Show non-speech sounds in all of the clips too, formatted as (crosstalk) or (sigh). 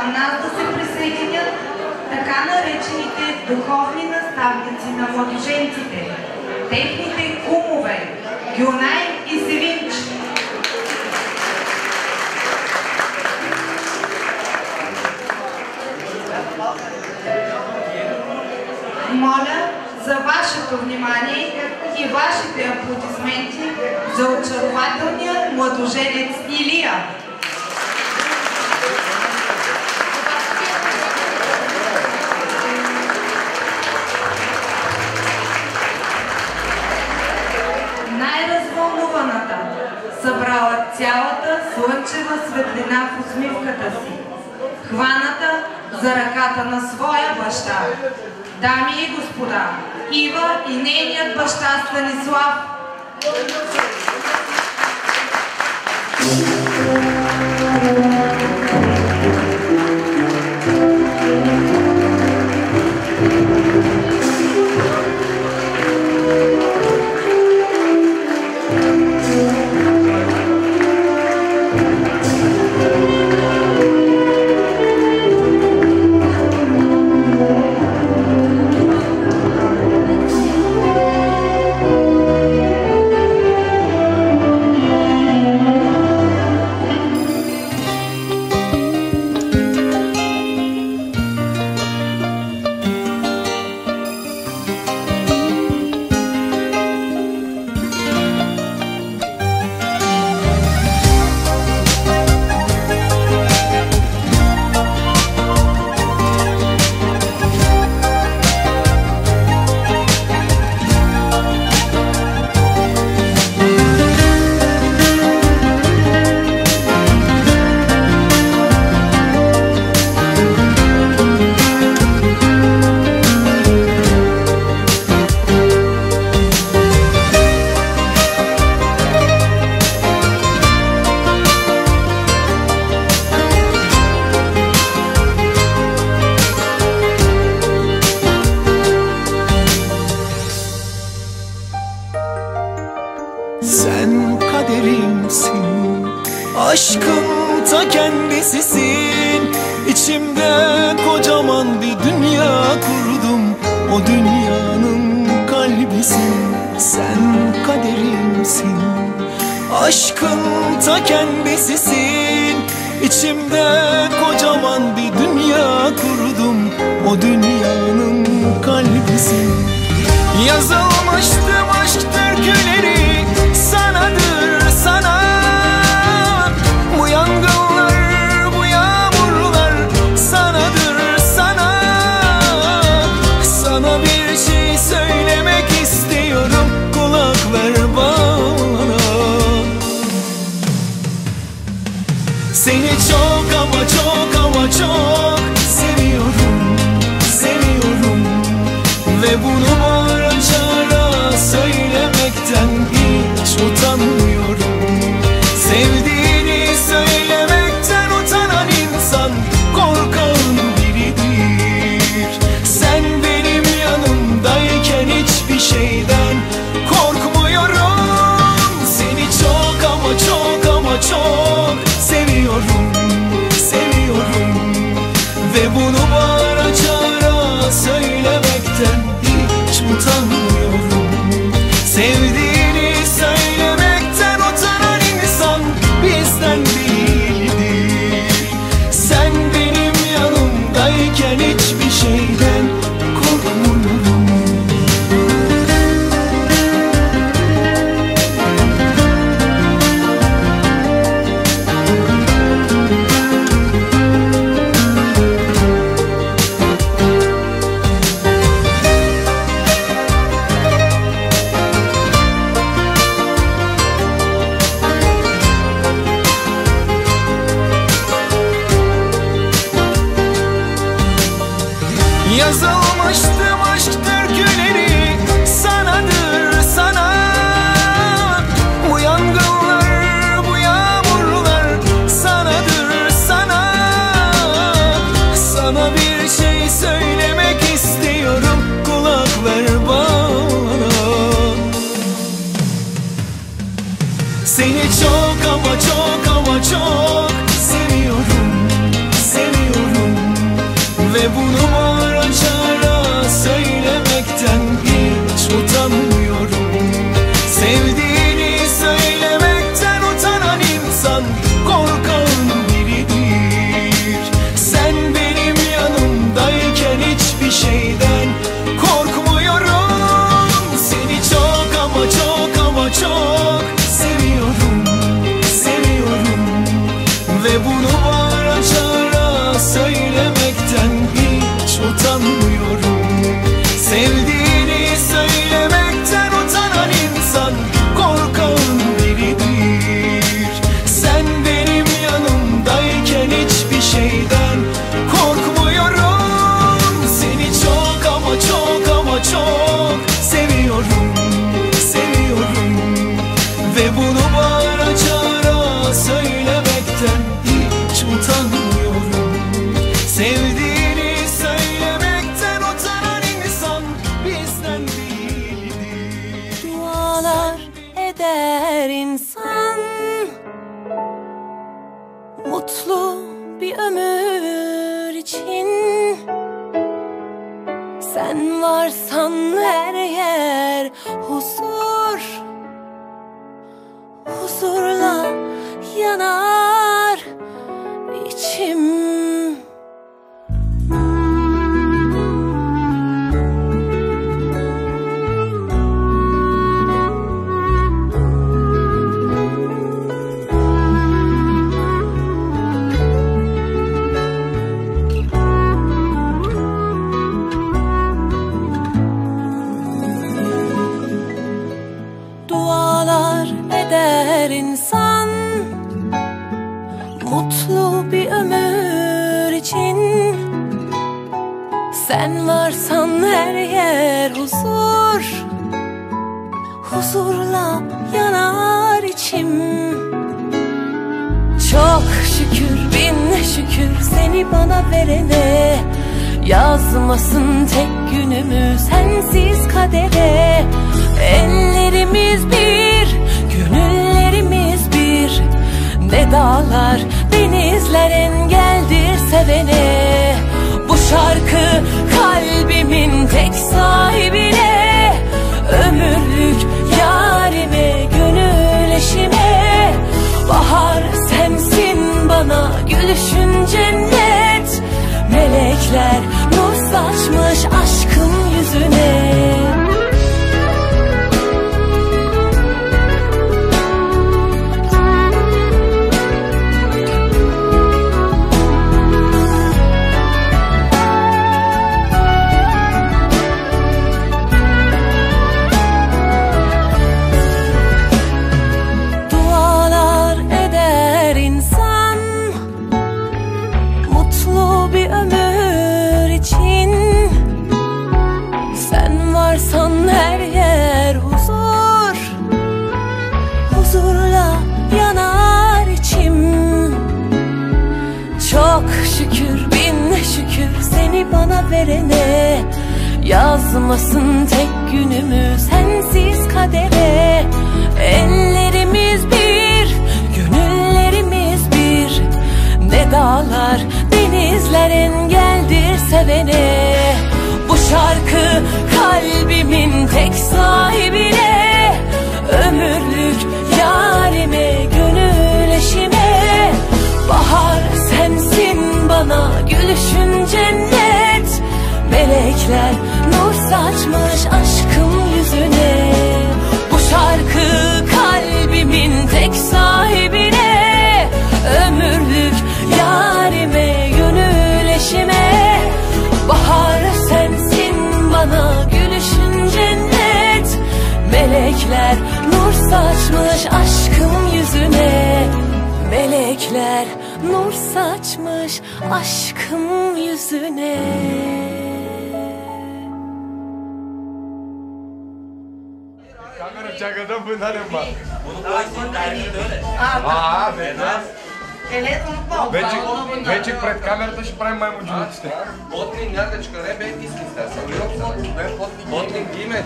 към нас да се присъединят така наречените духовни наставници на младоженците, техните кумове Гюнай и Севинч. Моля за вашето внимание и вашите аплодисменти за очарователния младоженец Илия. слънчева светлина в усмивката си, хваната за ръката на своя баща. Дами и господа, Ива и нейният баща Станислав. Thank. ta kendisisin. İçimde kocaman bir dünya kurdum. O dünyanın kalbisin Sen kaderimsin. Aşkın ta kendisisin. İçimde kocaman bir dünya kurdum. O dünyanın kalbisin Yazılmıştım aşkta.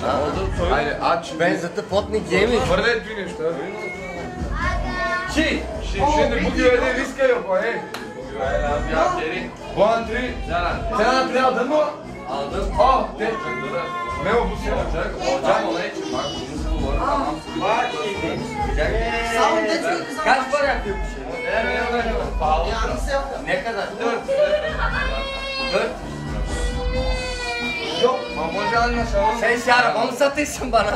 Oldu. Haydi aç. Ben zaten potnik yemeyeyim. Fırlat beni işte. Ki, şimdi bu güvede riske yok o hey. Ya geri. One, three. Canan. Sen antrenör aldın mı? Aldın. Ah, de. Ne o bu? Olacak. Hocam bak. Bu var. Tamam. Var şimdi. Sağ ol geçiyor kızım. Kaç para yapıyor bu şey? Ne kadar pahalı. Yanlış yok. Ne. Mamacı anlaşalım. Sen şey arabamı satıyorsun bana.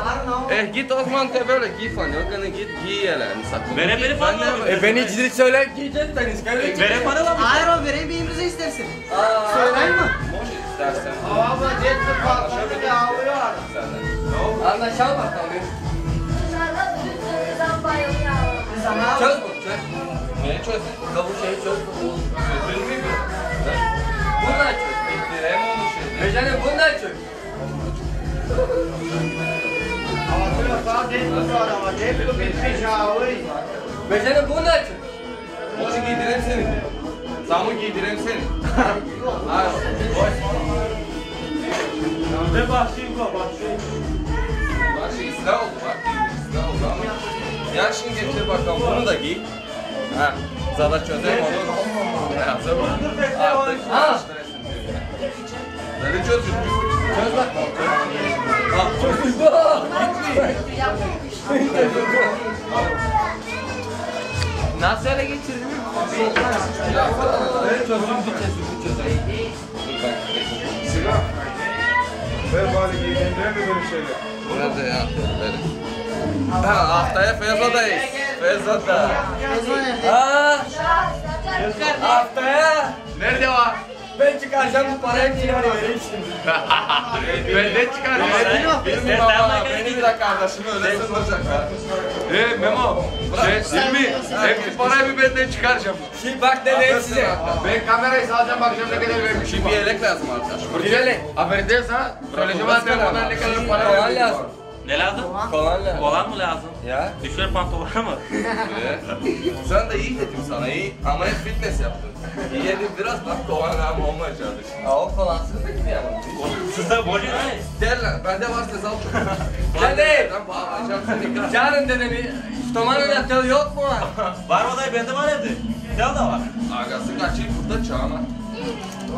Eh git Osman Tepe'yle giy falan. Yok hani git giy yelerini sakın. Vere beni falan de- E beni ciddi söyle giyeceksiniz. Gel Vere para lan. Hayır o vereyim bir imza istersin. Söyler mi? Boş istersen. Abla cepte patladı bir ağlıyor. Senden. Anlaşalım bakalım. Çöz bu çöz. Neye çözün? Kavu şeyi çöz. Çözün mü onu. Becanım bundan çöz. Becanım bundan çöz. Boşu giydireyim seni. Samı giydireyim seni. (laughs) Ha, boş. Ne başlayayım ko başlayayım. Bak şey ıslah oldu bak. Islah oldu ama. Ya şimdi getir bakalım bunu da giy. Ha. Sana çözeyim onu. Ne yapsam? Artık. Ha. Böyle çözün. Çöz. Ha. Nasıl ele geçirdin? Ben çözüm bir bir çözüm. Silah. Ver bari giydiğinde mi böyle şeyler? Nerede ya? Verin. Ha, haftaya Feza'dayız. Feza'da. Ezma nerede? Aa, haftaya Nerede var? Vem (laughs) de cajando parente de Arerite. Vem de cajando. Vem da casa, şimdi öyle de olacak. E Memo, şey, Hilmi, hepsi parayı bir benden çıkaracağım. Şimdi bak dedeyim size. Ben kamerayı salacağım bakacağım ne kadar vermiş. Şimdi bir yelek lazım arkadaş. Burcu yelek. Haber edersen, a ben de kadar para vermiş. Lazım. Ne lazım? Kolan lazım. Kolan mı lazım? Ya. Düşler pantolonu mu? (laughs) Evet. Sen de iyi dedim sana iyi ama hep fitness yaptın. İyi yedim biraz bak kovan abi olmayacak. Aa, o kolansız da gidiyor ama. Sizde bocu ne? Derler bende varsa sal (laughs) çok. Hadi. Ben bağlayacağım seni dedi bir toman oynatıyor yok mu var? Var mı dayı bende var evde. Tel de var. Agası kaçayım burada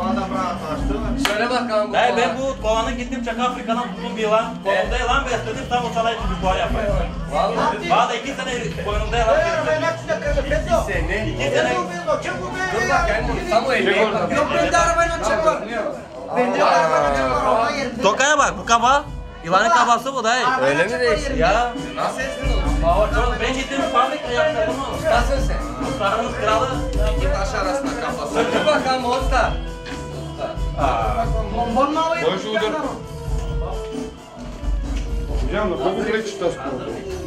çağına. Söyle bakalım kolan. ben bu kovanı gittim Çaka Afrika'dan tuttum bir yılan. Kolumda yılan besledim tam o salay bir boğa yapayım. Vallahi. Bana da iki sene boynumda yılan besledim. Seni. İki sene Dur bak yani tam o elini. Yok bende arabayla çakma. Bende arabayla yerim. Tokaya bak bu kaba. Yılanın kabası bu dayı. Öyle mi değilsin? Ya. Nasıl ezdin oğlum? Ben gittim fabrika yaptım bunu. Nasılsın sen? Paranın kralı. İki taş arasında kafası. Dur bakalım usta. Udur. Hocam da bu bile çıtas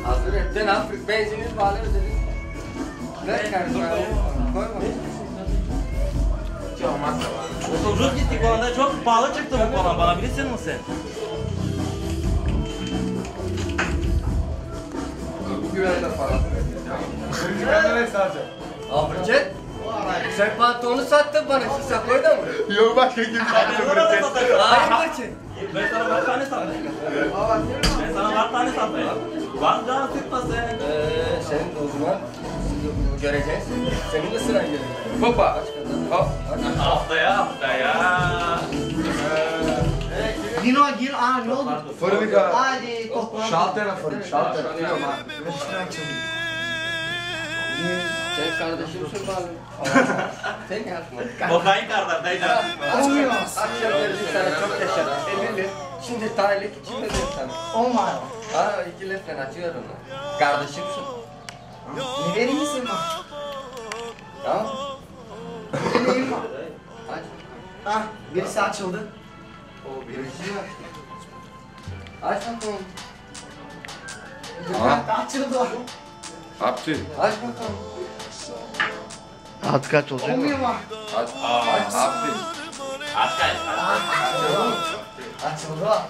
Hazır ettin Afrik benzini bağlı ödedik. Ver kardeşim. Koy bakalım. Ucuz gittik kolanda çok pahalı çıktı bu kolan bana bilirsin mi sen? Bu güvende para. Birinci kamerayı salacağım. Afriket. Sen pantolonu sattın bana. Şu sakoyu da mı? Yok başka kim Ben sana da satayım. Hayır Burçin. Ben sana var tane satayım. Ben sana var tane satayım. Var can sıkma sen. Eee sen o zaman göreceksin. Senin de sıran gelecek. Baba. Hop. Haftaya haftaya. Dino gir. Aa ne oldu? Fırlıka. Hadi toplan. Şaltera fırlık. Şaltera. Sen kardeşimsin bana. Sen yapma. Kokayın kardeş dayı sıkma. Olmuyor. Akşam verdim sana çok teşekkür ederim. Şimdi tanelik için de sana. Olmuyor. Ha iki lütfen açıyorum. Kardeşimsin. Ne vereyim misin bak? Tamam. Ne vereyim bak? Aç. Ah birisi açıldı. O birisi var. Aç bakalım. Ha? Açıldı o. Hapsi. Aç bakalım. 扱い調整音源はあちょうどあ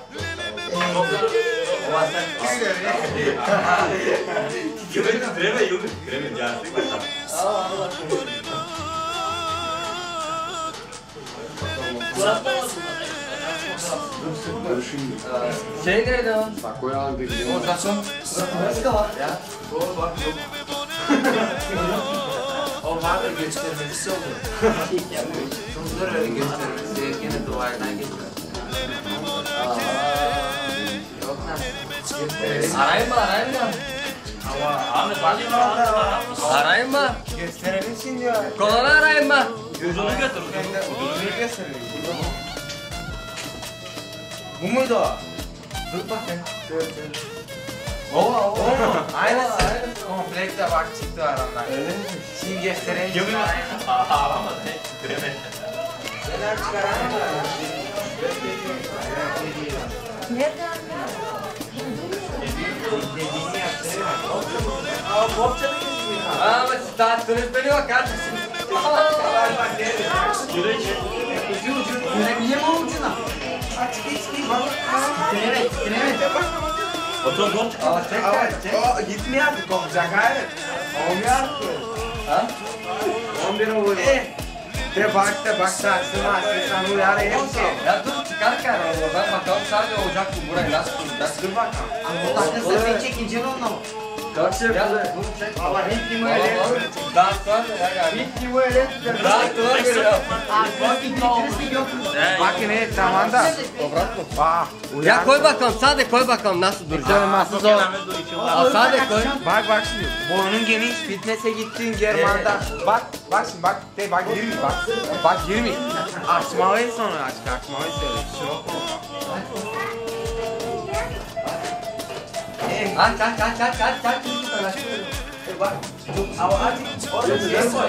밥을 göstermek istiyorum. Bunları göstermek sevgini duvardan geçiyor. Yok lan. Arayayım mı arayayım mı? Arayayım mı? Gösterelim şimdi ya. Kolanı arayayım mı? Ucunu götür. Ucunu gösterelim. Bu muydu o? Dur bakayım. Dur dur. O o. Aynısı. Komplekte bak çıktı aramdan. Öyle mi? Şimdi göstereyim. Yemin Ağlamadı. Titreme. Neler çıkaran var? Aa ama siz dağıttınız beni bak kardeşim. Yürü içe. Görebiliyor mu ucuna? Aç geç geç. Evet, evet. Otur çık. Aa, çek çek. Aa, gitmiyor artık olacak hayır. Olmuyor artık. Ha? 11 oluyor. Eh. De bak de bak sarsın sarsın sen uyar hepsi. Ya dur çıkar kar oradan bakalım sadece olacak mı burayı nasıl kuracağız? Dur bakalım. Bu takılsa sen çekince ne onunla Kaçır ya dur çek. Ama hiç kim öyle. Dağıttılar ya yani. Hiç kim öyle. Dağıttılar görüyor. Bakın evet tamam da. Toprak mı? Bak. Ya koy bakalım sadece koy bakalım nasıl duracak. Nasıl zor. Aa, sadece koy. Bak bak şimdi. Boynun geniş fitness'e gittin German'da. Bak bak şimdi bak. De bak 20 bak. Bak 20. Açmayı sonra aç. Açmayı söyle. Mu? Aç aç aç aç aç aç. Bak. Ama aç. Orada şey koy.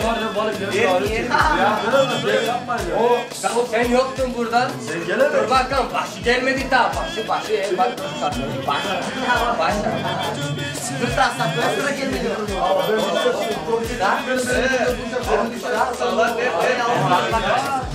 O sen yoktun burada. Sen gelemedin. Dur bakalım başı gelmedi daha başı başı el bak başı başı. Dur da sapla sıra gelmedi. Yok defa. Ay. Yok defa. Ben gördüm ben. Varsa tam koyamadım ha. Ya.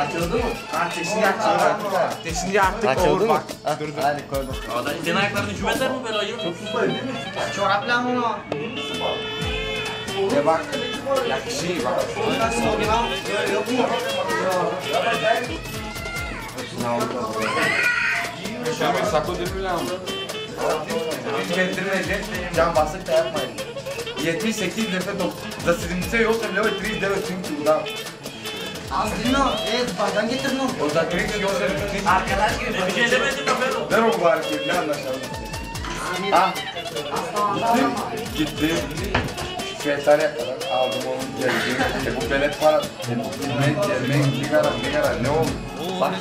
Açıldı mı? Ateşini açacak. Ateşini yaktık Açıldı mı? Dur dur. Hadi koy bakalım. Senin ayaklarını üşümezler mi böyle ayı? Çorapla mı o? De bak. Yakışıyor bak. Yok mu? Şöyle saklı dönümü lan. Hiç getirmeyecek. Can basık da yapmayın. 78 defa da sizin yoksa bile 3 defa çünkü da. Az dinle. Evet, bardan getirin onu. O da direkt yoksa Arkadaş gibi. Bir şey demedim ben. Ver o bari ne anlaşalım. Ah. Gitti. Şveysarya kadar aldım onun geldiğini. E bu belet para. Ne gelmek, sigara, sigara ne oldu? Bak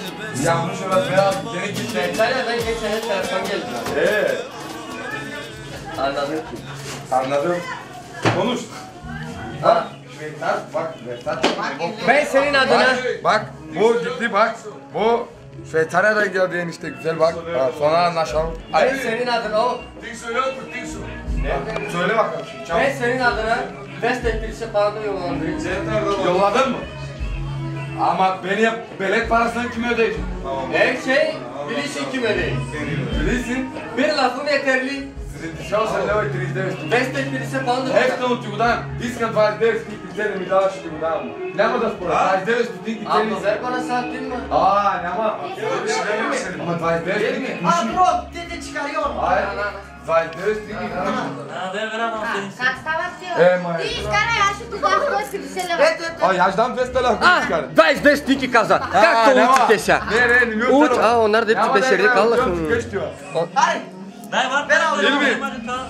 yanlış orası beyaz geri gitti. İtalya'dan geçen hep telefon geldi. Eee Anladın ki. anladım. Konuş. Ha. Şveysar bak Şveysar. Ben senin adına Bak, bak bu gitti bak. Bu Şveysarya'dan geldi enişte güzel bak. Ha, sonra anlaşalım. ben senin adına o Dik söyle mu? Dik söyle. Ne? Söyle bakalım şimdi. ben senin adına Vestek birisi bana yollandıracağım. Yolladın mı? Ama beni belet parasını kim ödeyecek? Her şey bilişin kim ödeyim. Bilirsin. Bir lafım yeterli. Sizin dışarı sen ne demiştim. Vestek birisi bana Hep de unutuyordan. Diskat var deriz ki biterim bir daha şu da. Ne kadar spor? Faiz deriz ki dik Abla biterim. ver bana saatin mi? Aa ne ama. Ama faiz deriz Değil ki mi? Aa bro, dede çıkarıyor. Hayır. Faiz deriz ki Ha ver ver adam senin. Как става Е, май. Ти изкарай, аз ще добавя 170 лева. Evet, evet. Aa yaşdan festala Ah, çıkar. 25 diki kazan. Ha, Как ne то var? uçtu yaşa? Ne ne ne Uç, aa onlar da hep beşerlik Allah'ım. Дай вар, Илви,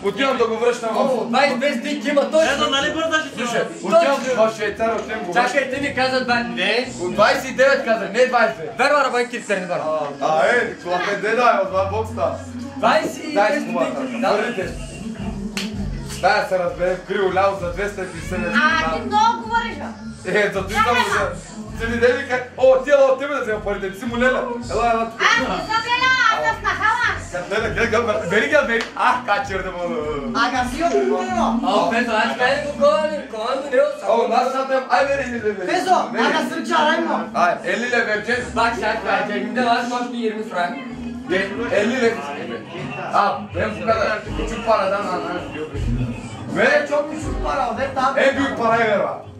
отивам да го връщам в... Бай, без дик има точно. Ето, нали бързаш и Слушай, отивам в Швейцария, отивам Чакай, ти ми каза 2... Не, от 29 каза, не 22. Верва, рабай, ти се не А, е, клапе, де дай, е от два бокста. 20 Дай с колата, вървите. Дай се разберем, криво ляво за 250. А, ти много говориш, бе. Ето, ти само за... Czyli delikatnie. O, tijelo, od tebe da se oporite. Ti si mulela. Ela, ela. Abi, sabela, atasna, havas. Katlara, gel, gel. Beni gel, beni. Ah, kaçırdım onu. Agası yok mu bunu? Al, Pezo, aç ben bu kol. Komandı ne olsa. Oğlum, nasıl satayım? Ay ver eliyle ver. Pezo, agasını çağırayım mı? Hayır, eliyle vereceğiz. Bak, şart ver. Cebimde var, boş bir 20 frank. 50 ile Al, ben bu kadar. Küçük paradan anlarım. Ve çok küçük para. En büyük parayı ver bana.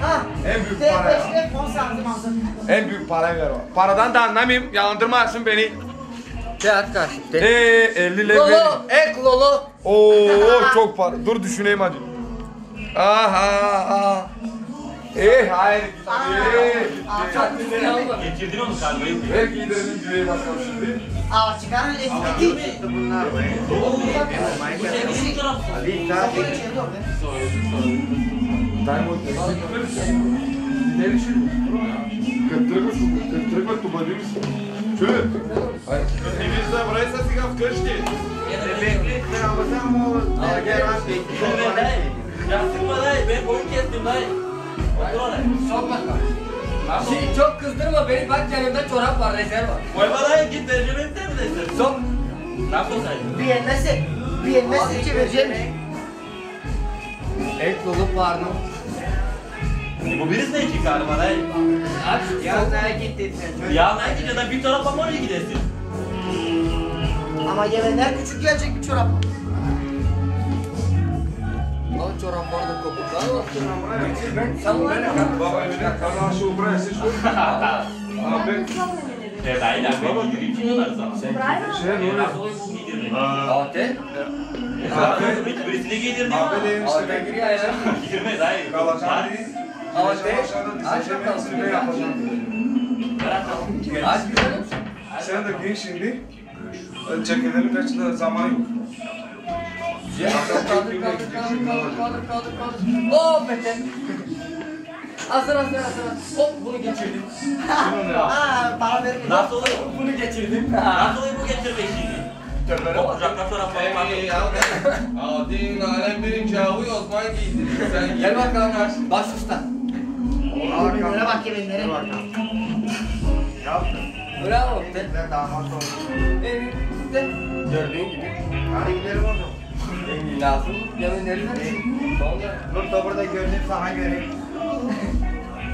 Ha. En büyük santim alsın. En büyük parayı ver bana. Paradan da anlamayayım. Yalandırmazsın beni. At karşı. Eee 50 lira. Lolo, ek Lolo. Oo çok para. Dur düşüneyim hadi. Aha aha. Eh hayır. Eh. Çok güzel oldu. Getirdin onu karmayı. Ver giydirelim güveye bakalım şimdi. Aa çıkarın resmini. Bu şey bir şey taraf. Kapıyı içeri doğru. Diamond. Gidelim şimdi. Götürmek götürmek tutabilir misin? Şöyle. Hayır. Biz de buraya sesik af köşke. Şöyle dayı. Yaktırma dayı. Ben boyun kestim dayı. Otur oraya. Sok bakalım. Şey, çok kızdırma beni bak yanımda çorap var rezerv var. Koyma dayı git evde mi dayı? Sok. Ne yapıyorsun Bir elmesi. Bir elmesi çevireceğim. Ek Lolo pardon. Bu birisi ne için galiba dayı? Aç. Yazlara gitti. Ya ne gideceksin dayı? Bir tarafa mı oraya gidesin? Ama yemenler küçük gelecek bir çorap. O çorap orada kopuklar var. (laughs) Ben sen var ya. Baba evine kalan şu buraya seç. Abi. Dayı. Ben giydireyim şimdi onları sana. Şey E, ne Nasıl oluyor bu giydirmek? Ate. Zaten birisini giydirdim. Abi Ate işte. giriyor ya. Dayı. Kalacağım Hadi. değil. Ate. Aşağıda Aç bakalım. bakalım. Aç güzelim. Sen de giyin şimdi. Ceketlerin kaçında zaman yok. Kaldır kaldır kaldır kaldır kaldır kaldır kaldır. Oo Mete. Hazır hazır hazır. Hop bunu geçirdim. Ha para verin. Nasıl oluyor? Bunu geçirdim. Nasıl oluyor bu var. Ey Adin alem birinci avu Osman. Sen Gel bakalım. Baş usta. Yemenlere bak yemenlere. Bravo. Mete. Evet. De. Gördüğün gibi. Hadi gidelim o zaman. En lazım. Ver. Sonra. Dur da burada gördüm sana göre.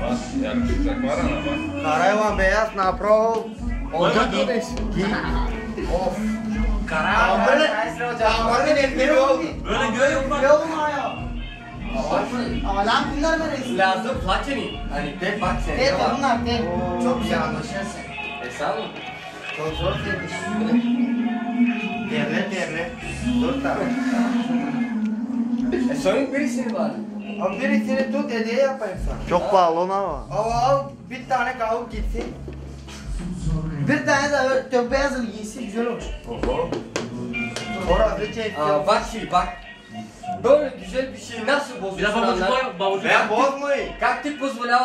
Bak yakışacak var ana bak. Karayvan beyaz napro. Orada giy. Giy. Of. Karayvan böyle. Damarın elleri oldu. Böyle göğe yok lan bunlar neresi? Lazım platini. Hani de bak sen. Ne var? bunlar de. Çok güzel anlaşırsın. E sağ ol. Çok zor sevmiş. Devlet devlet. Dur da. E soyun birisini var. Abi birisini tut hediye yapayım sana. Çok pahalı ona ama. Al al bir tane kavup gitsin. Bir tane de öyle töbe yazılı giysi güzel olur. Oho. Orası. Aa bak şimdi bak. Böyle güzel bir şey nasıl bozuyorsun Biraz babucuk var mı? Babucuk. Ben bozmayayım. Taktik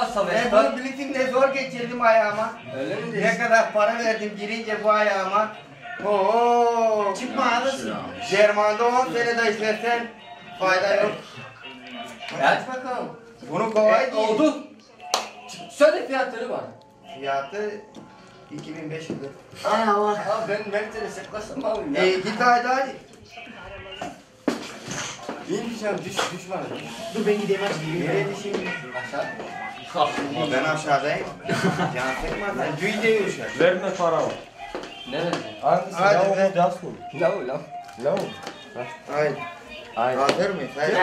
Ben savaşta. bunu ne zor geçirdim ayağıma. Öyle mi Ne kadar para verdim girince bu ayağıma. Oo. Çıkma ağlasın. Dermanda 10 sene de işletsen fayda yok. Hadi bakalım. Bunu kolay E, değil. oldu. Söyle fiyatları bana. Fiyatı 2500 lira. Ay Allah. Abi ben Mert'e saklasam abi ya. E, git hadi hadi. İneceğim düş düş bana. Dur ben gideyim hadi. Nereye düşeyim? Aşağı. Ama ben aşağıdayım. (laughs) Can sıkma sen. Düğün de yürüyüşler. Verme para o. Ne vereceksin? Hangisi? Hadi Lavabo be. Jasku. Lav lav. Lavabo. Haydi. Haydi. Hazır mıyız? Haydi.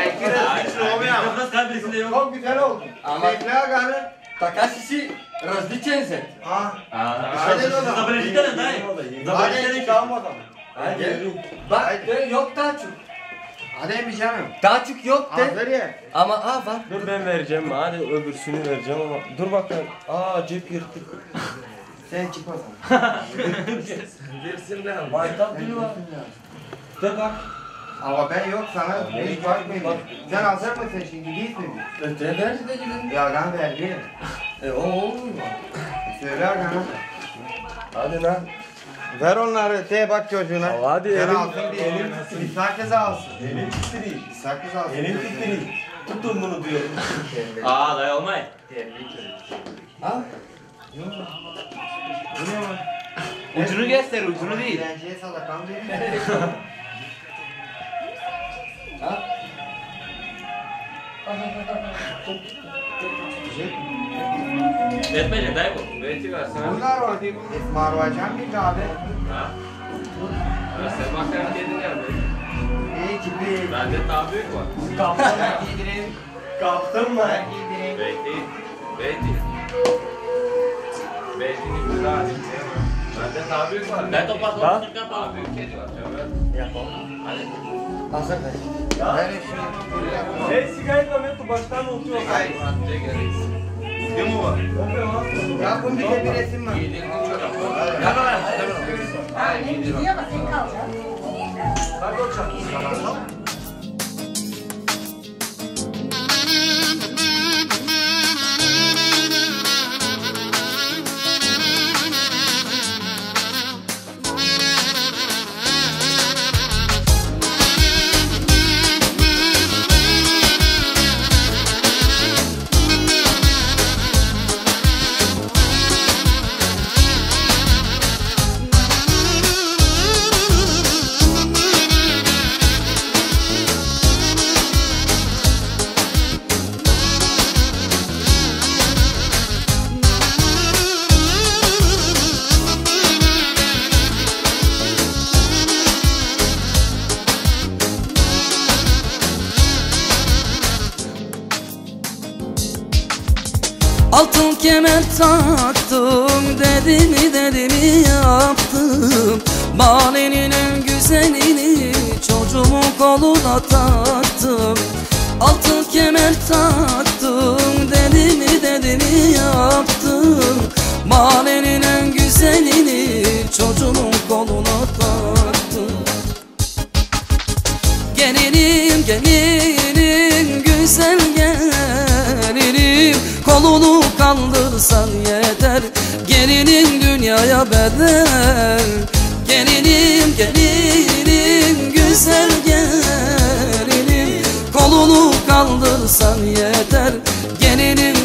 Biraz kalp birisinde yok. Çok güzel oldu. Ama- Bekle kanı. Takasisi различен Ha. Hadi o zaman. Zabreşitene dayı. Hadi Zabreşitene çıkalım o zaman. Hadi. Hadi mi canım? Daha çok yok de. Hazır ya. Ama aa var. Dur ben vereceğim. Hadi öbürsünü vereceğim ama. Dur bakalım. Aa cep yırtık. Sen çık zaman. Versin lan. Maytap dili var. De bak. Ama ben yok sana hiç bakmayayım. Sen hazır mısın şimdi değil mi? De ver de gidelim. Yalan verdi. E o olmuyor. Söyle Hakan'a. Hadi lan. Ver onları de bak çocuğuna. Ya hadi Sen elim- alsın diye. elim Bir sakız alsın. Elim titriyor. Bir sakız alsın. Elim titriyor. Tutun bunu diyorum. Aa dayı olmay. Al. Ucunu göster, ucunu değil. Dilenciye salakan değil. (laughs) Etmece dayı bu. Beyti versene. Bunlar o. Marvacan bir kahve. Ha? Sen bakarım kedin ya be. İyi gibi. Bende daha büyük var. Ben giydireyim. Kaptın mı? Giydireyim. Beyti. Beyti. Beytinin bir daha değil. Bende daha büyük var. Ben Daha olsun Daha büyük kedi var. Yapalım. Hadi. Hazır da. Ben şu Hey sigara içmemek baştan mı oturuyor? Hayır. Kim bu var? Yapın bir de bir resim var. Hemen. Hayır giydir. Gidiyor ama sen kalacaksın. Hadi o Mahallenin en güzelini Çocuğumun koluna taktım. Altın kemer taktım Dedimi dedimi yaptım. Mahallenin en güzelini Çocuğumun koluna taktım. Gelinim gelinim güzel gelinim. Kolunu kaldırsan yeter Gelinim dünyaya bedel Gelinim gelinim güzel gelinim. Kolunu kaldırsan yeter Gelinim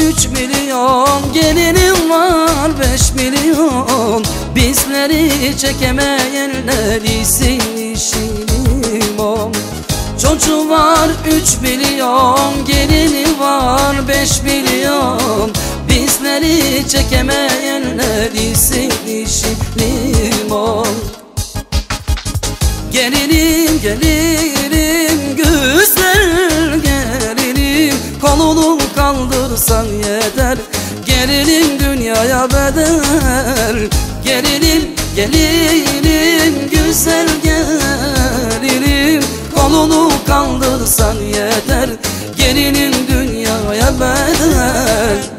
üç milyon Gelinim var beş milyon. Bizleri çekemeyenler isim işinim o Çocuğum var üç milyon Gelini var beş milyon. Bizleri çekemeyenler isim işinim o Gelinim gelinim güzel gelinim. Kolunu kaldırsan yeter. Gelinim dünyaya bedel. Gelinim gelinim güzel gelinim Kolunu kaldırsan yeter. Gelinim dünyaya bedel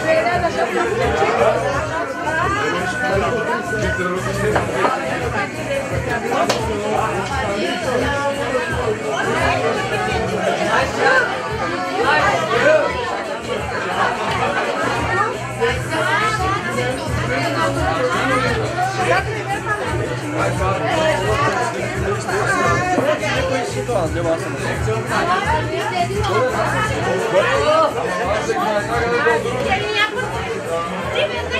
Obrigada, já Gelin yapın. Değil mi?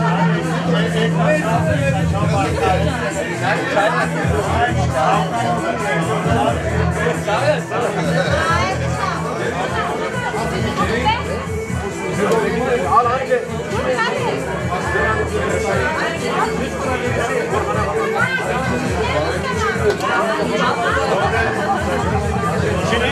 Şimdi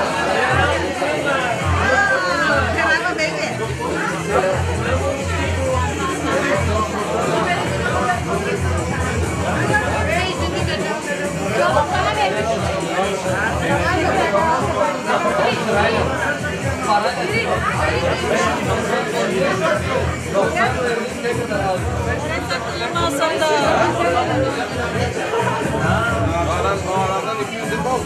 Aradan 200 lira oldu.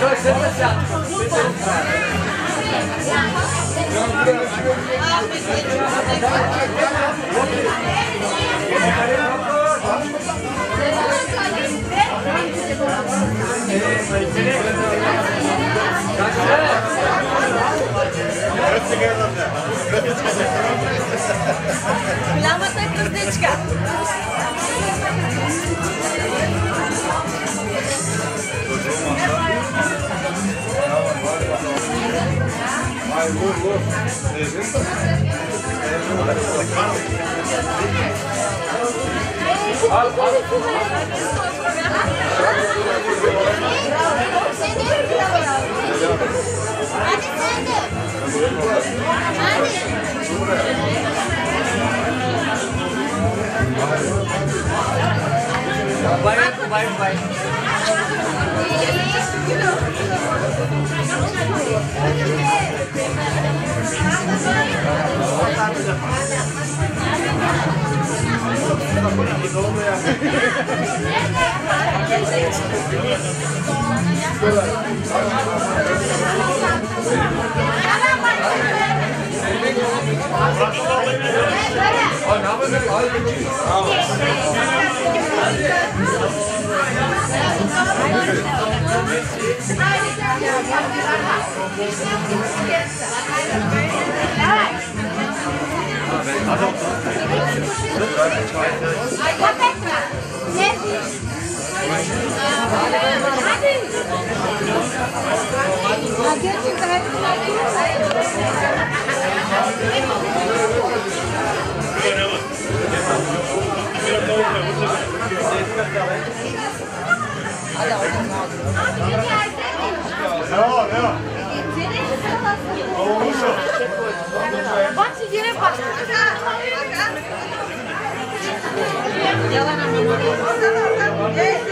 Kaçtı. Лямата кръстичка. Ay, look, look. Is this the... Quay, quay, quay. Thank you. Ne? Hadi. Hadi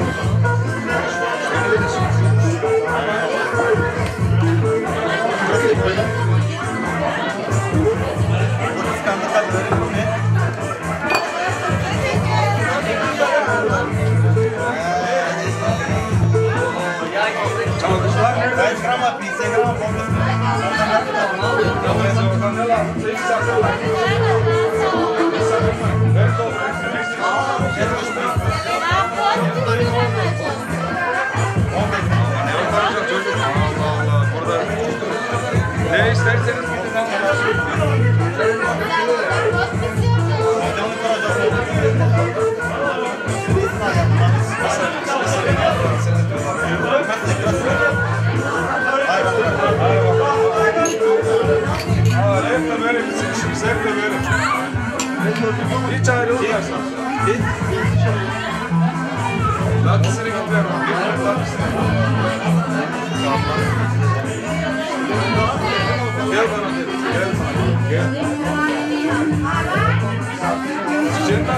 isterseniz gidin lan. Aa, hep de böyle bizim işimiz hep de böyle. Hiç ayrılmıyorsun. Tatlısını gitmem. Gitmem tatlısını. Gel bana gel. Gel. Gel. Çiçeğin de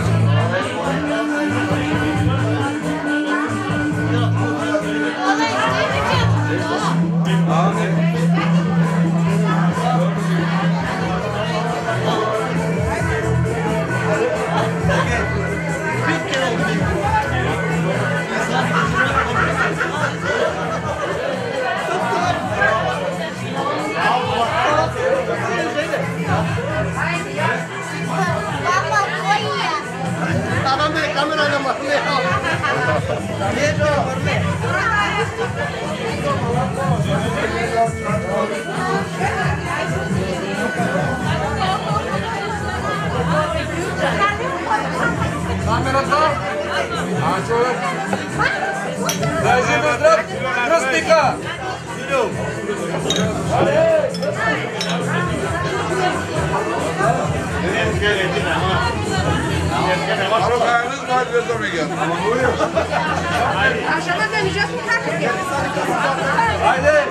camera number Camera sir? हाँ चलो। राजीव Mishra, Rastika, zero. अरे, इसके रेटिंग है हाँ। Rustika. Avukatınız var bir zaman geldi. Akşama döneceğiz mi kalkıp Haydi.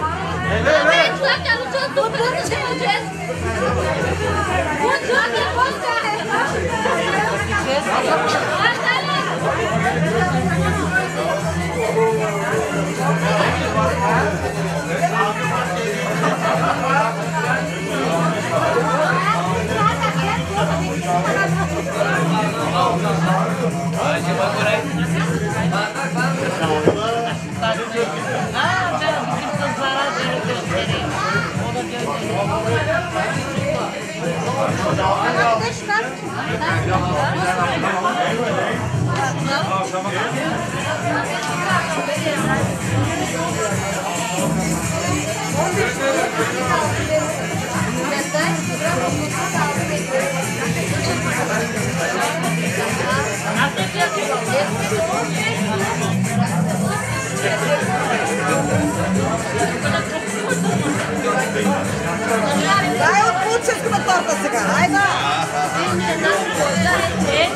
Arkadaşlar, ben Daj otpučet kmatorka se ga, ajda!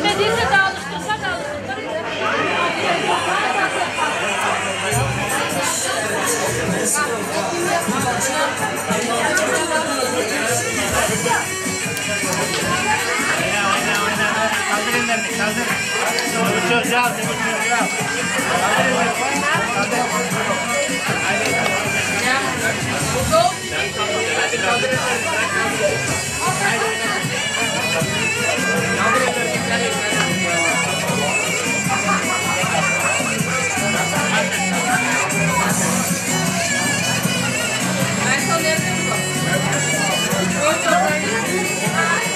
Ne, ti se dao što sad dao što prvi. Thank. ellerini kaldır. Uçuracağız, uçuracağız. Ben sanıyorum. Çok çok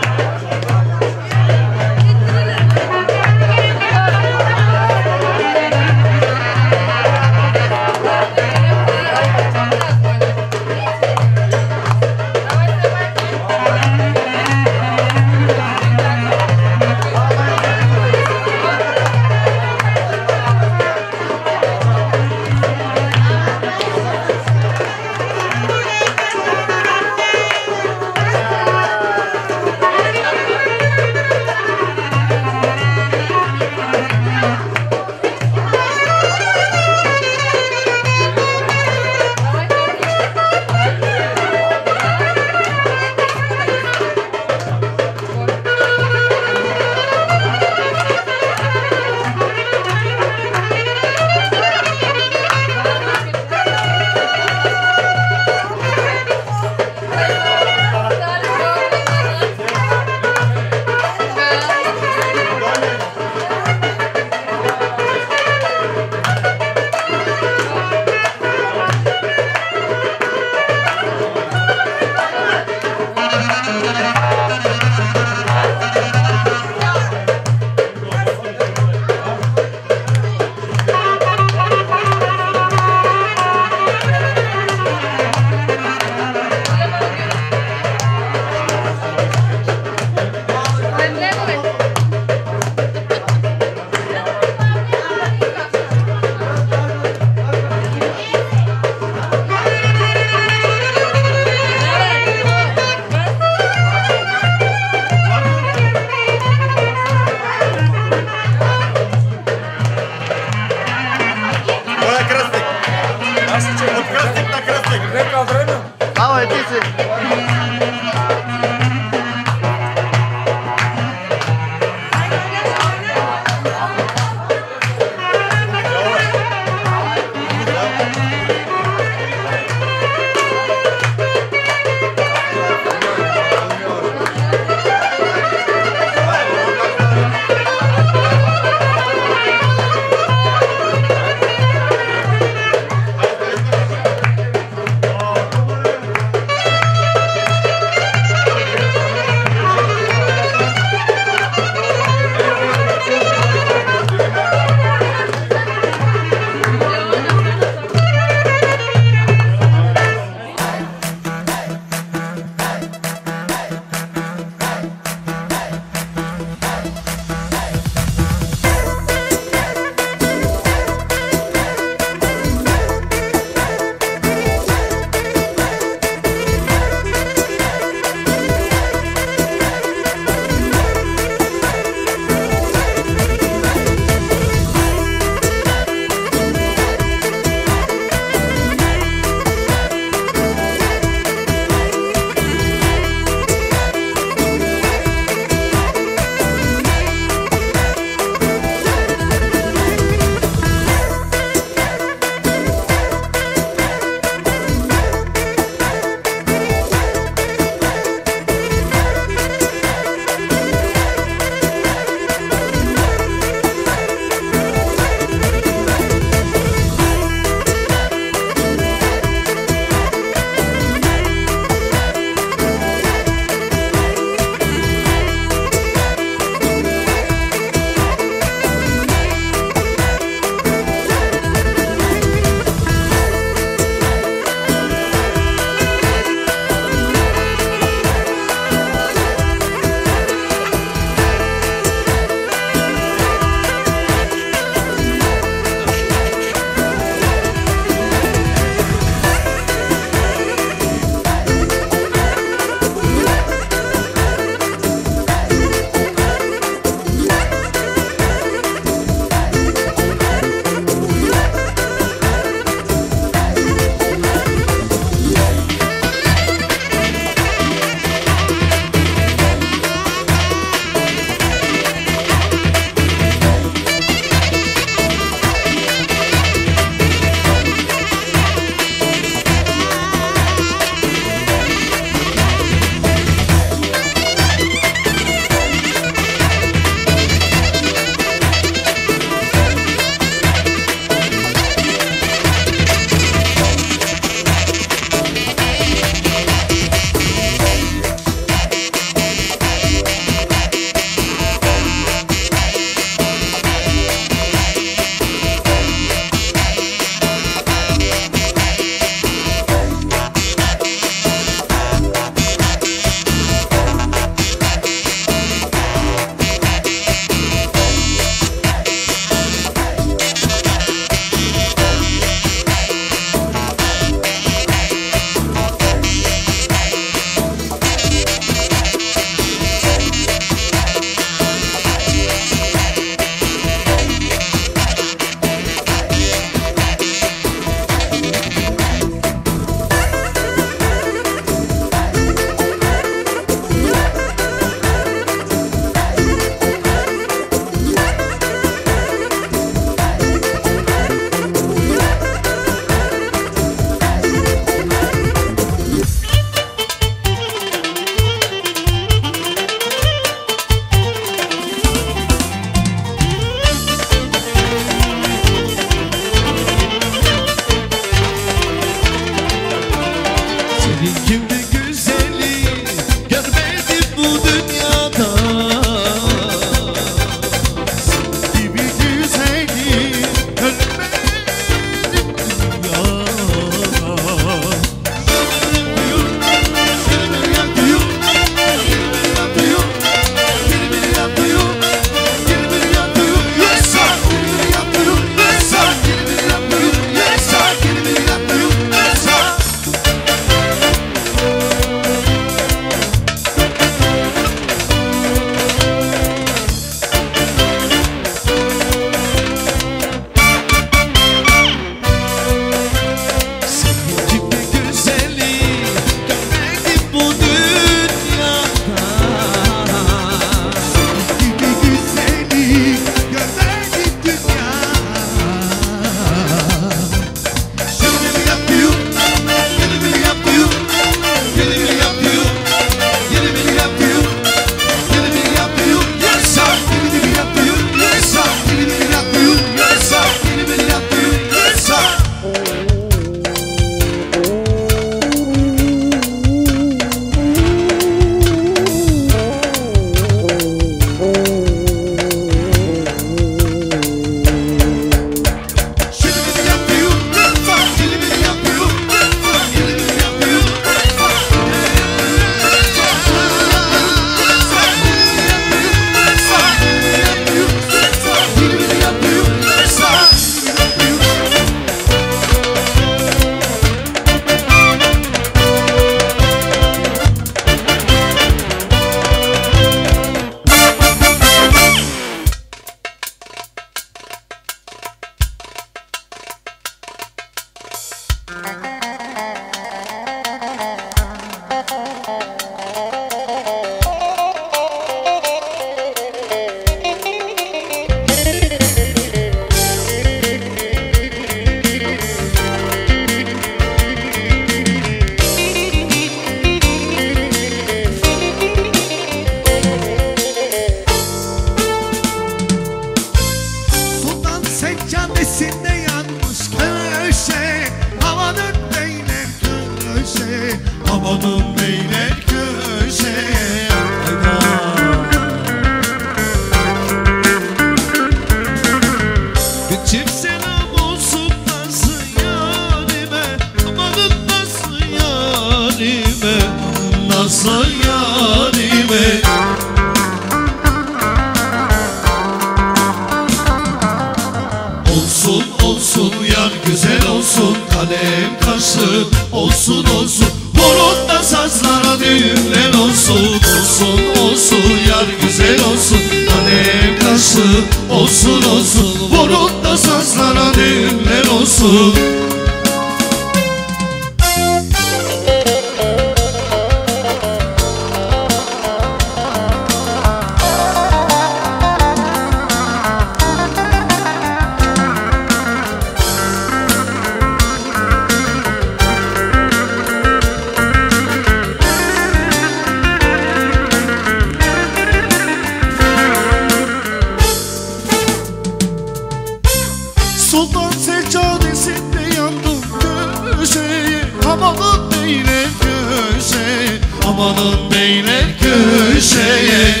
Amanın beyler köşeye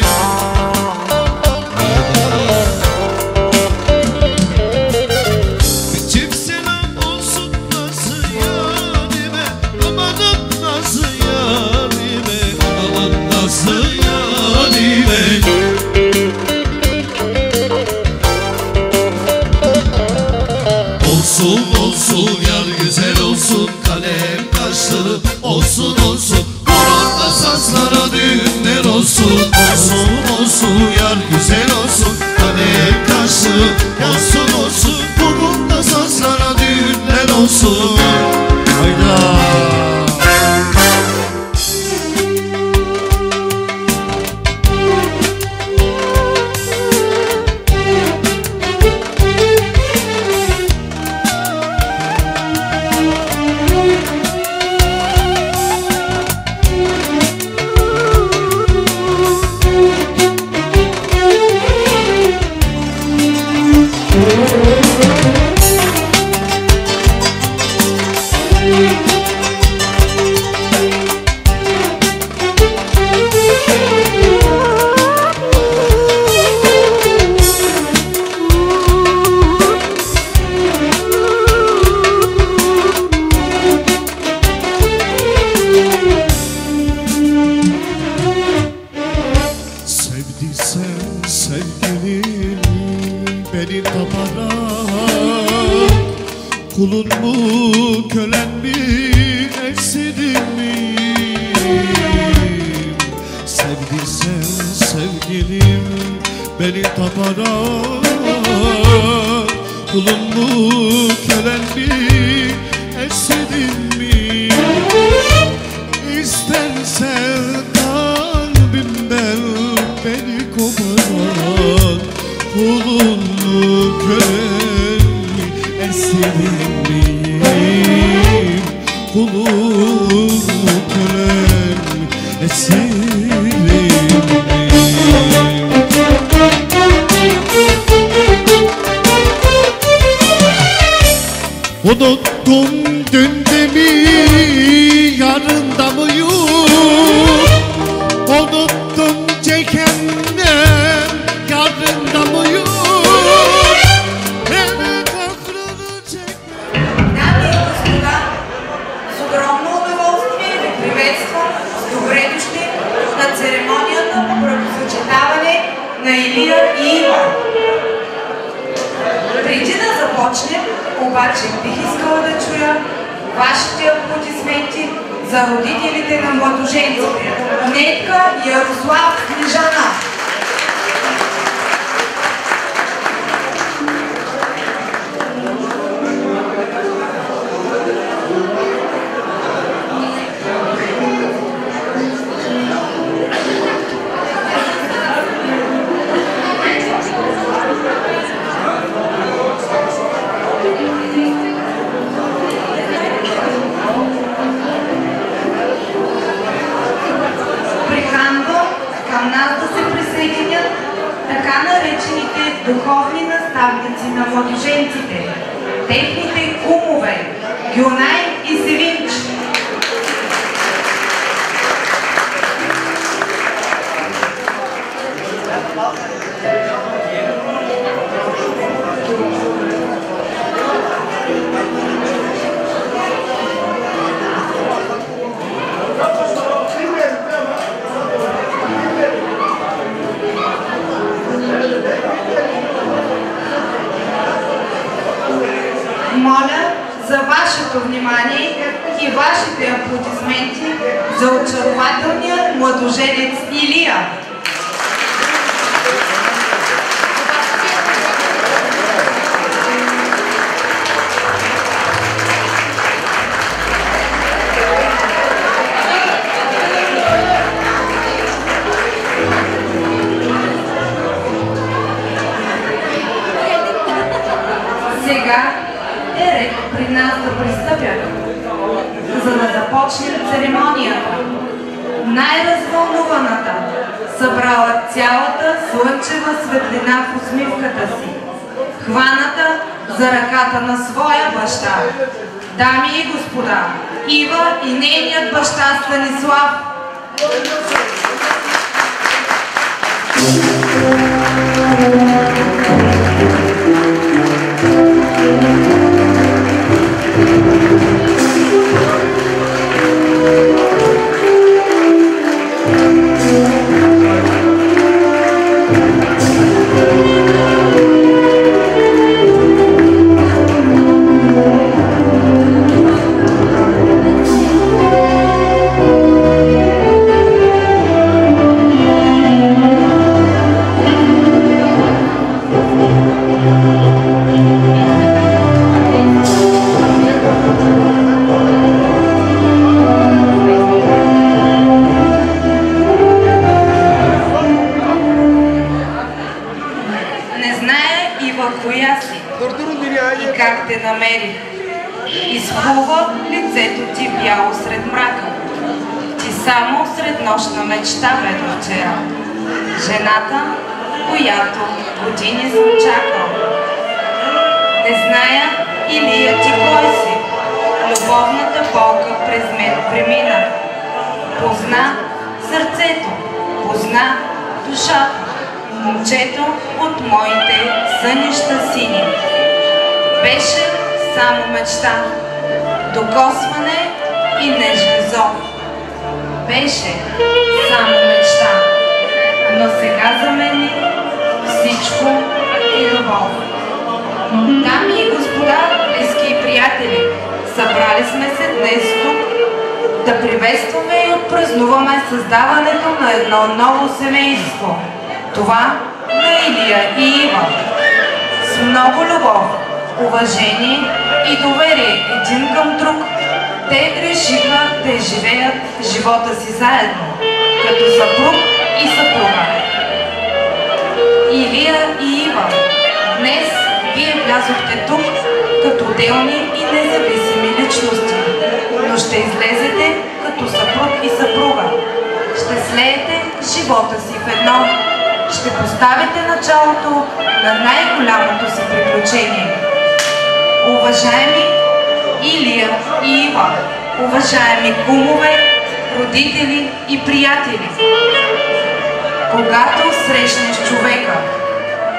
e eu vos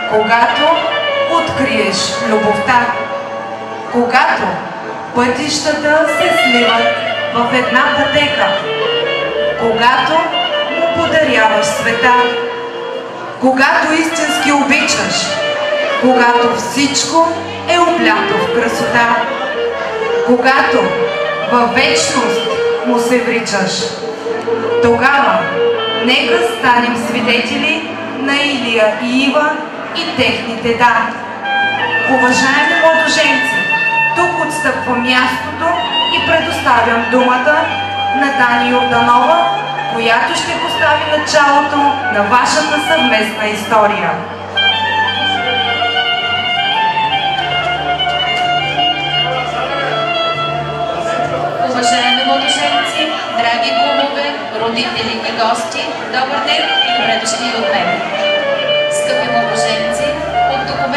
когато откриеш любовта, когато пътищата се сливат в една пътека, когато му подаряваш света, когато истински обичаш, когато всичко е облято в красота, когато във вечност му се вричаш. Тогава нека станем свидетели на Илия и Ива и техните да. Уважаеми младоженци, тук отстъпвам мястото и предоставям думата на Дани Йорданова, която ще постави началото на вашата съвместна история. Уважаеми младоженци, драги кумове, родители и гости, добър ден и добре дошли от мен. Скъпи младоженци,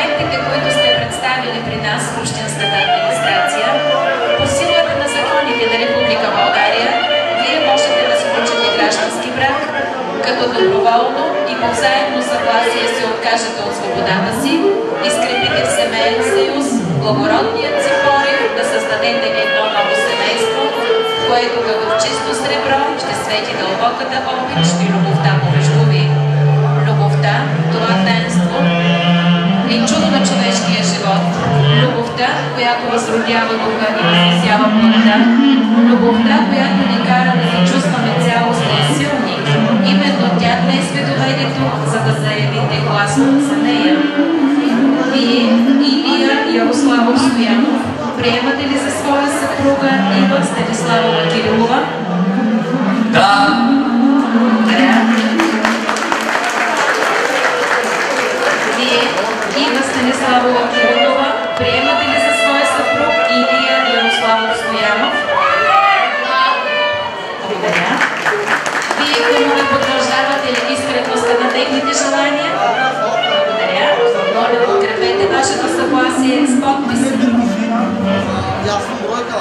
документите, които сте представили при нас в Общинската администрация, по силата на законите на Република България, вие можете да сключите граждански брак, като доброволно и по взаимно съгласие се откажете от свободата си, изкрепите в семейен съюз, благородният си порив да създадете едно ново семейство, което като в чисто сребро ще свети дълбоката обич и любовта помежду ви. Любовта, това таинство, Чудо на човешкия живот. Любовта, която възродява духа и възразява плътта. Любовта, която ни кара да се чувстваме цялостни и силни. Именно тя днес е ви доведе тук, за да заявите гласно за нея. Вие, Илия Ярославов Стоянов, приемате ли за своя съпруга Ива Станиславова Кирилова? Да. Да. Станиславова Кирилова, приемате ли за своя съпруг Илия Ярославов Стоянов? Благодаря. Вие, кумове, продължавате ли искреността на техните желания? Благодаря. Моля, подкрепете вашето съгласие с подпис. Ясно бройка,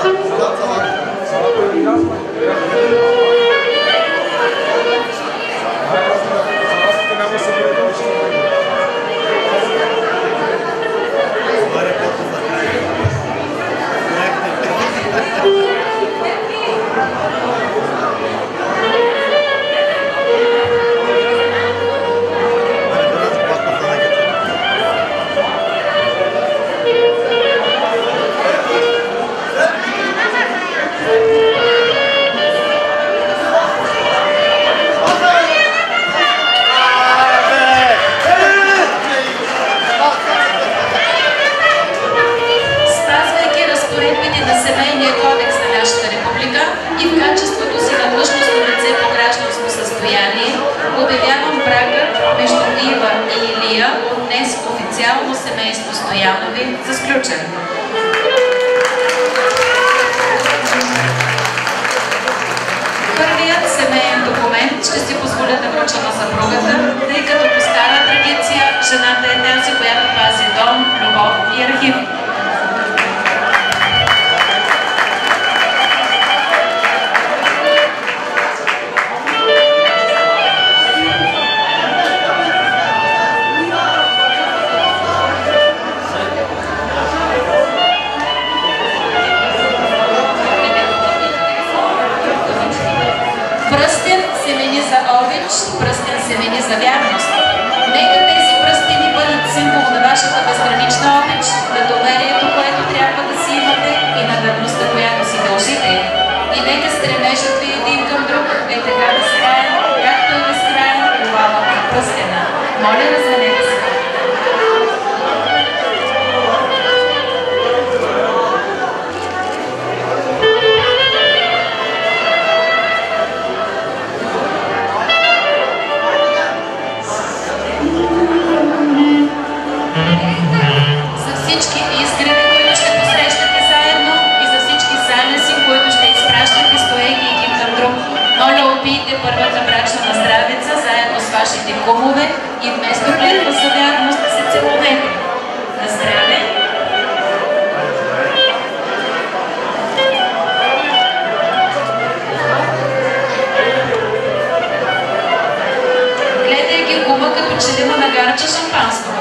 Сключен. Първият семейен документ ще си позволя да връча на съпругата, тъй като по стара традиция жената е тази, която пази дом, любов и архив. Моля, развенете се. за всички изгреди, които ще посрещате заедно и за всички залези, които ще изпращате, стоейки един към друг. Моля, опийте първата брачна наздравица заедно с вашите кумове и вместо клетва се вярност се целовете. На здраве! Гледай ги губа като челива на гарче шампанско.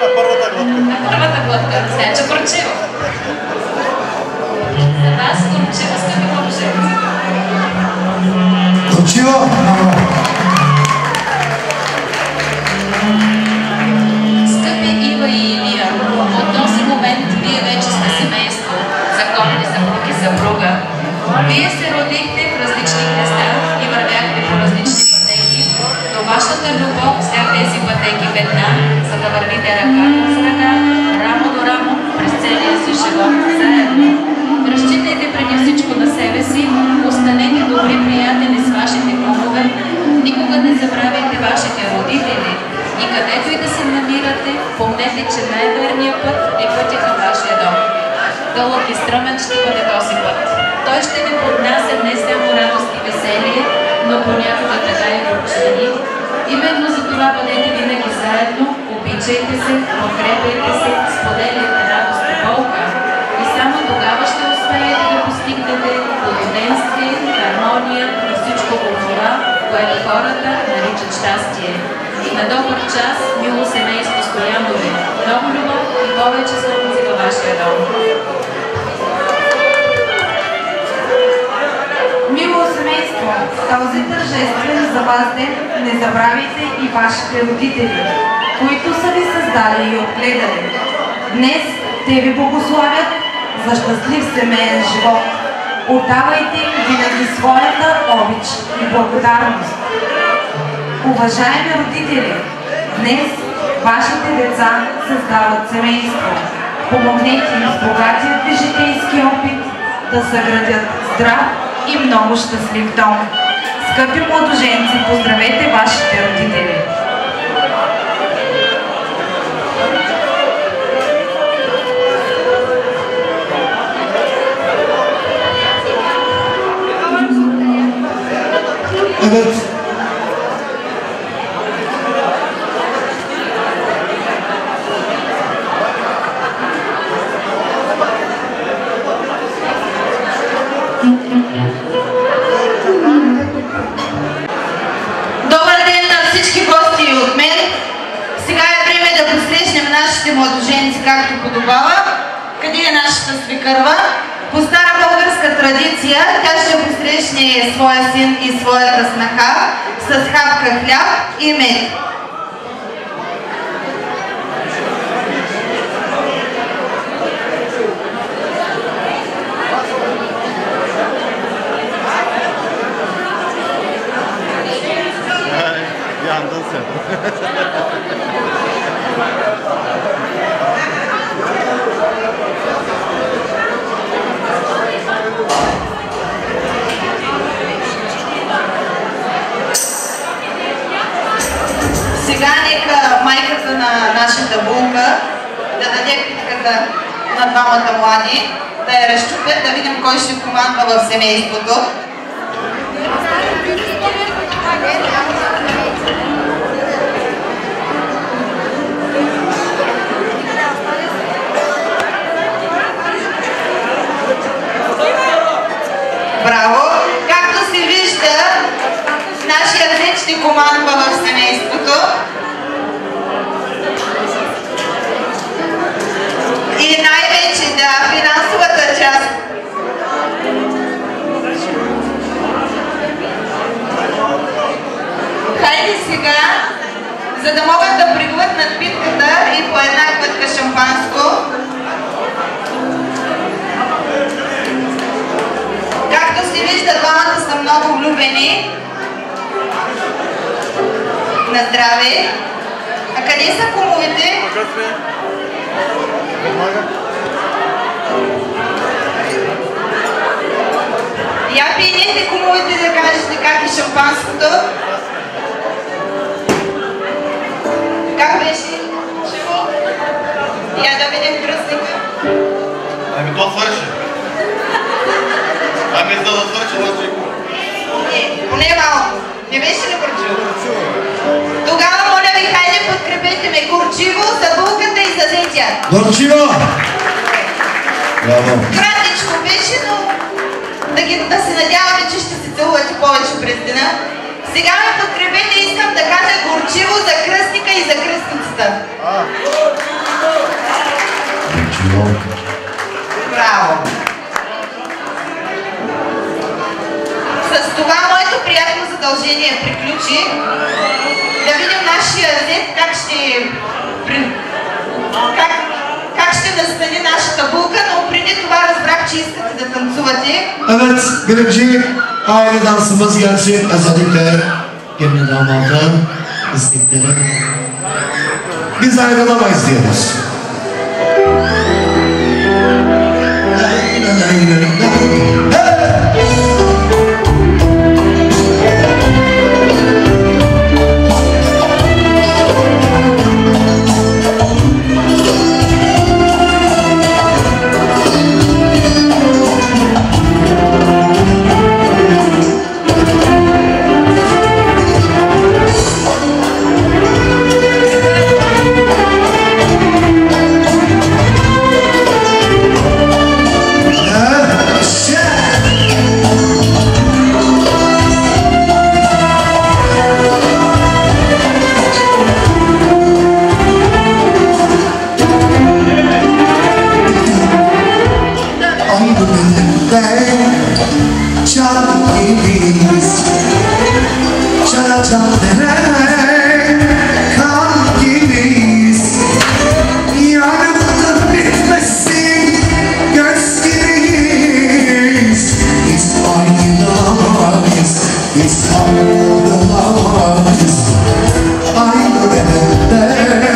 На първата глътка. На първата глътка. че горчива. За вас горчива, скъпи мъжеци. Горчива! Родители и където и да се намирате, помнете, че най-верният път е пътя към вашия дом. Дълъг и стръмен ще бъде този път. Той ще ви поднася не само радост и веселие, но понякога така и горчини. Именно за това бъдете винаги заедно, обичайте се, подкрепяйте се, споделяйте радост и болка. И само тогава ще успеете да постигнете благоденствие, хармония и всичко това, което хората наричат щастие. На добър час, мило семейство Стоянове, много любов и повече слънце във вашия дом. Мило семейство, този тържествен за вас ден не забравяйте и вашите родители, които са ви създали и отгледали. Днес те ви благославят за щастлив семейен живот. Отдавайте винаги своята обич и благодарност. Уважаеми родители, днес вашите деца създават семейство. Помогнете им с богатият ви житейски опит да съградят здрав и много щастлив дом. Скъпи младоженци, поздравете вашите родители! Evet. Както подобава. Къде е нашата свикърва? По стара българска традиция тя ще посрещне своя син и своята снаха с хапка хляб и мед. Yandın (laughs) sen. Сега нека майката на нашата булка да даде питката на двамата млади, да я разчупят, да видим кой ще командва в семейството. Браво! Както се вижда, нашия зет ще командва в семейството. И най-вече да, финансовата част. Хайде сега, за да могат да пригуват надпитката и по една глътка шампанско. Както се вижда, двамата са много влюбени. На здраве. А къде са кумовете? Я пийнете кумовете да кажете как е шампанското. Как беше? Чего? Я да видим кръстника. Ами то свърши. Ами за да свърши, да си Не, поне малко. Не беше ли горчиво? Тогава, моля ви, хайде подкрепете ме горчиво за за зетя. Горчиво! Браво! Кратичко беше, но да, ги, да се надяваме, че ще се целувате повече през деня. Сега ме подкрепете, искам да кажа горчиво за кръстника и за кръстницата. Горчиво! Браво! С това моето приятно задължение приключи. Да видим нашия зет как ще... Как, как ще настане нашата булка, но преди това разбрах, че искате да танцувате. Evet, birinci aile dansımız gelsin. Özellikle gelin damatı istekleri. Biz ayrılamayız diyoruz. Aynı Amen.